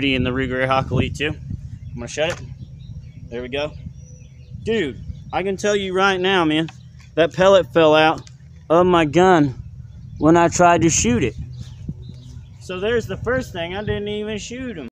in the Ruger Hawk Elite 2. I'm gonna shut it. There we go. Dude, I can tell you right now, man, that pellet fell out of my gun when I tried to shoot it. So there's the first thing, I didn't even shoot him.